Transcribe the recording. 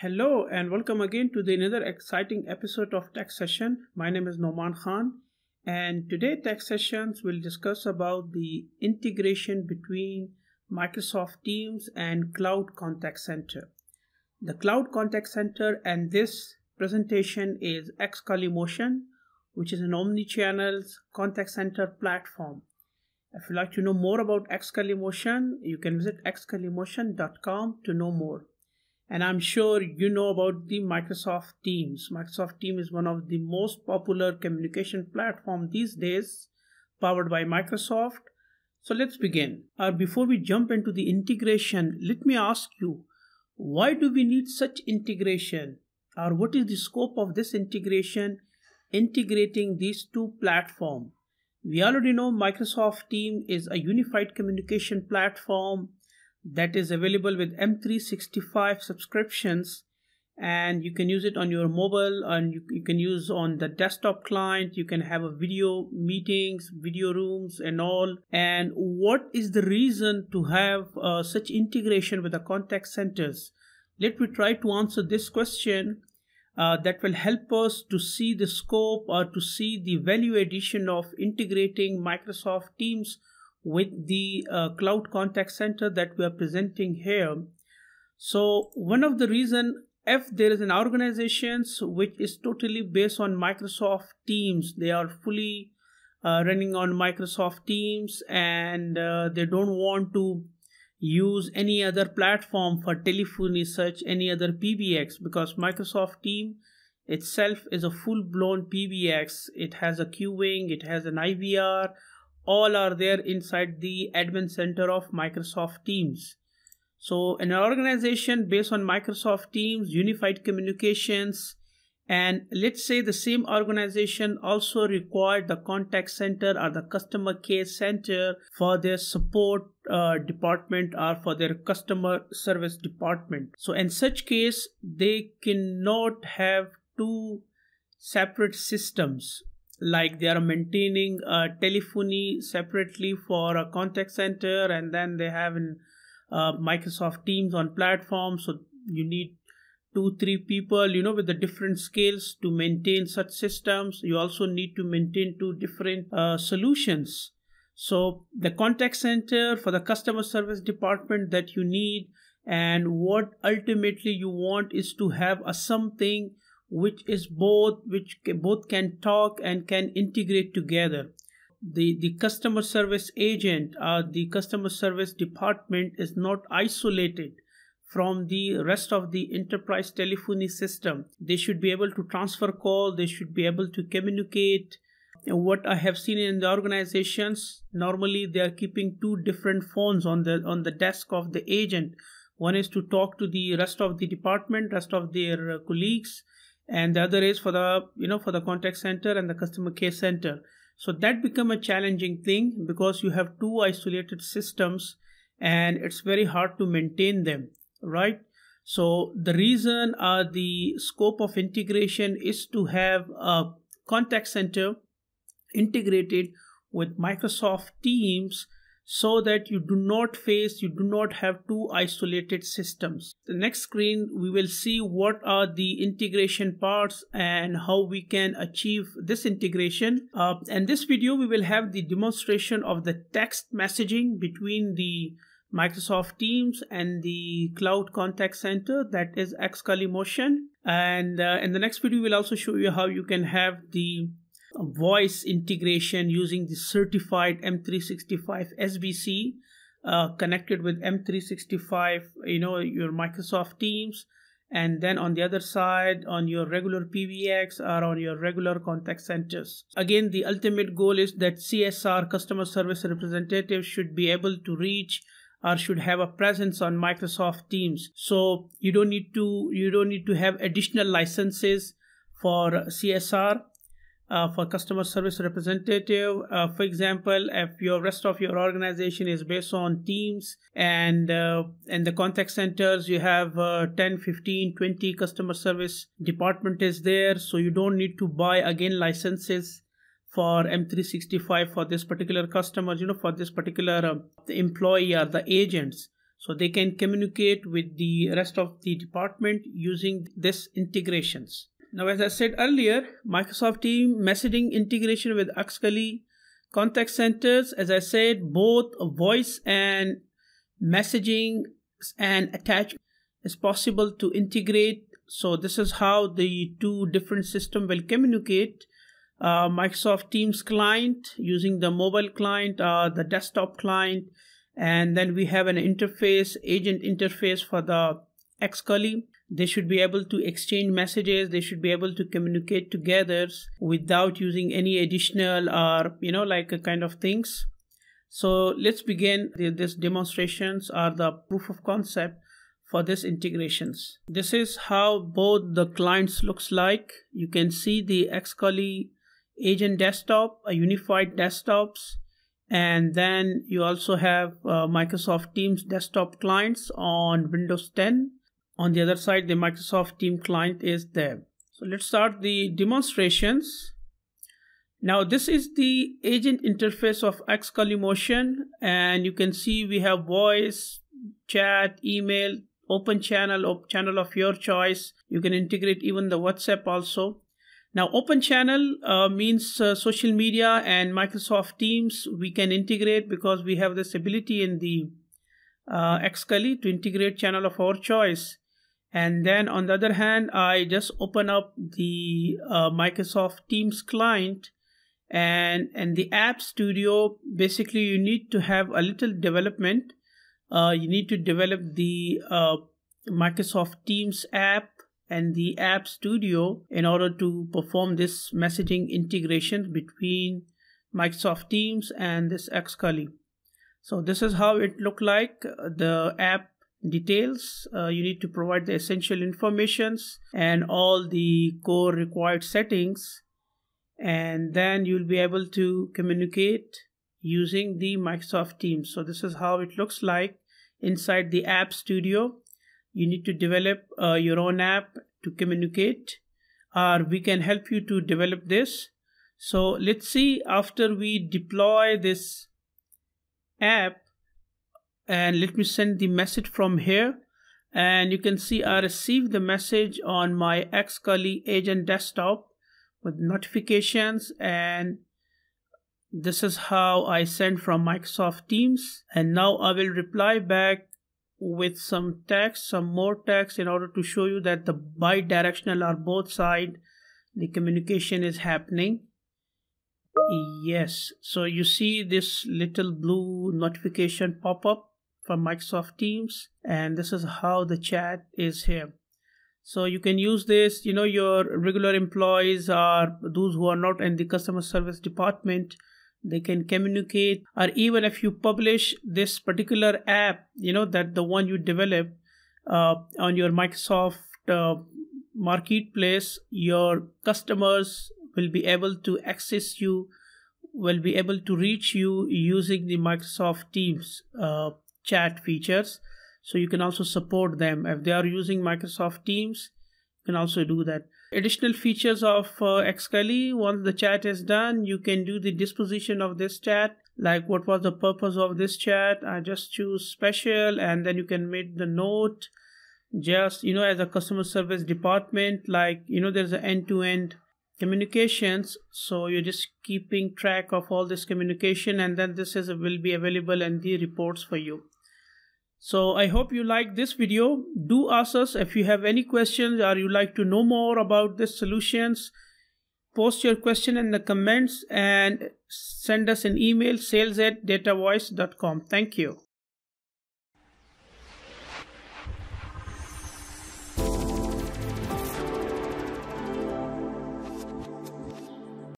Hello and welcome again to the another exciting episode of Tech Session. My name is Noman Khan and today Tech Sessions will discuss about the integration between Microsoft Teams and Cloud Contact Center. The Cloud Contact Center and this presentation is Xcally Motion, which is an omni-channel contact center platform. If you'd like to know more about Xcally Motion, you can visit xcallymotion.com to know more. And I'm sure you know about the Microsoft Teams. Microsoft Teams is one of the most popular communication platform these days, powered by Microsoft. So let's begin. Uh, before we jump into the integration, let me ask you, why do we need such integration? Or what is the scope of this integration, integrating these two platforms? We already know Microsoft Team is a unified communication platform that is available with M365 subscriptions and you can use it on your mobile and you, you, can use on the desktop client. You can have a video meetings video rooms and all. And what is the reason to have uh, such integration with the contact centers? Let me try to answer this question uh, that will help us to see the scope or to see the value addition of integrating microsoft teams with the uh, cloud contact center that we are presenting here. So one of the reason if there is an organizations which is totally based on Microsoft Teams, they are fully uh, running on Microsoft Teams and uh, they don't want to use any other platform for telephony such any other PBX because Microsoft Team itself is a full-blown PBX. It has a queuing, it has an IVR, all are there inside the admin center of Microsoft Teams. So an organization based on Microsoft Teams, unified communications, and let's say the same organization also required the contact center or the customer care center for their support uh, department or for their customer service department. So in such case, they cannot have two separate systems like they are maintaining telephony separately for a contact center and then they have in uh, microsoft teams on platform. So you need two three people you know with the different scales to maintain such systems. You also need to maintain two different uh, solutions. So the contact center for the customer service department that you need and what ultimately you want is to have a something which is both which both can talk and can integrate together. The the customer service agent or the customer service department is not isolated from the rest of the enterprise telephony system. They should be able to transfer call they should be able to communicate. And what i have seen in the organizations normally they are keeping two different phones on the on the desk of the agent. One is to talk to the rest of the department rest of their uh, colleagues and the other is for the you know for the contact center and the customer care center. So that become a challenging thing because you have two isolated systems and it's very hard to maintain them right? So the reason uh, the scope of integration is to have a contact center integrated with microsoft teams so that you do not face, you do not have two isolated systems. The next screen, we will see what are the integration parts and how we can achieve this integration. Uh, and this video, we will have the demonstration of the text messaging between the Microsoft Teams and the Cloud Contact Center that is Xcally Motion. And uh, in the next video, we'll also show you how you can have the voice integration using the certified M365 SBC uh, connected with M365, you know, your Microsoft Teams. And then on the other side, on your regular PBX or on your regular contact centers. Again, the ultimate goal is that CSR, customer service representatives, should be able to reach or should have a presence on Microsoft Teams. So you don't need to you don't need to have additional licenses for CSR uh, for customer service representative. Uh, for example, if your rest of your organization is based on teams and uh, the contact centers, you have uh, 10, 15, 20 customer service department is there. So you don't need to buy again licenses for M365 for this particular customer, you know, for this particular uh, employee or the agents. so they can communicate with the rest of the department using this integrations now as i said earlier microsoft team messaging integration with Xcally contact centers as i said both voice and messaging and attach is possible to integrate. So this is how the two different system will communicate. Uh, microsoft teams client using the mobile client or the desktop client and then we have an interface agent interface for the Xcally they should be able to exchange messages they should be able to communicate together without using any additional or you know like a kind of things. So let's begin. These demonstrations are the proof of concept for this integrations. This is how both the clients looks like. You can see the Xcally agent desktop a unified desktops and then you also have uh, Microsoft Teams desktop clients on Windows 10 on the other side the Microsoft Team client is there so let's start the demonstrations now this is the agent interface of Xcally Motion, and you can see we have voice, chat, email, open channel, channel of your choice. You can integrate even the WhatsApp also. Now open channel uh, means uh, social media and Microsoft Teams we can integrate because we have this ability in the uh, Xcally to integrate channel of our choice and then on the other hand I just open up the uh, Microsoft Teams client and and the app studio basically you need to have a little development uh, you need to develop the uh, Microsoft Teams app and the app studio in order to perform this messaging integration between Microsoft Teams and this Xcally. So this is how it looked like the app details uh, you need to provide the essential informations and all the core required settings and then you'll be able to communicate using the Microsoft Teams. So this is how it looks like inside the App Studio. You need to develop uh, your own app to communicate or we can help you to develop this. So let's see after we deploy this app and let me send the message from here. And you can see I received the message on my Xcally agent desktop with notifications. And this is how I send from Microsoft Teams. And now I will reply back with some text some more text in order to show you that the bi-directional are both side. The communication is happening. Yes. So you see this little blue notification pop up from Microsoft Teams and this is how the chat is here. So you can use this you know your regular employees or those who are not in the customer service department. They can communicate or even if you publish this particular app you know that the one you develop uh, on your microsoft uh, marketplace your customers will be able to access you will be able to reach you using the microsoft teams uh, chat features. So you can also support them. If they are using microsoft teams you can also do that. Additional features of uh, Xcally once the chat is done you can do the disposition of this chat like what was the purpose of this chat. I just choose special and then you can make the note. Just you know as a customer service department like you know there's an end-to-end communications. So you're just keeping track of all this communication and then this is will be available in the reports for you so I hope you like this video. Do ask us if you have any questions or you like to know more about the solutions. Post your question in the comments and send us an email sales at datavoiz.com. Thank you.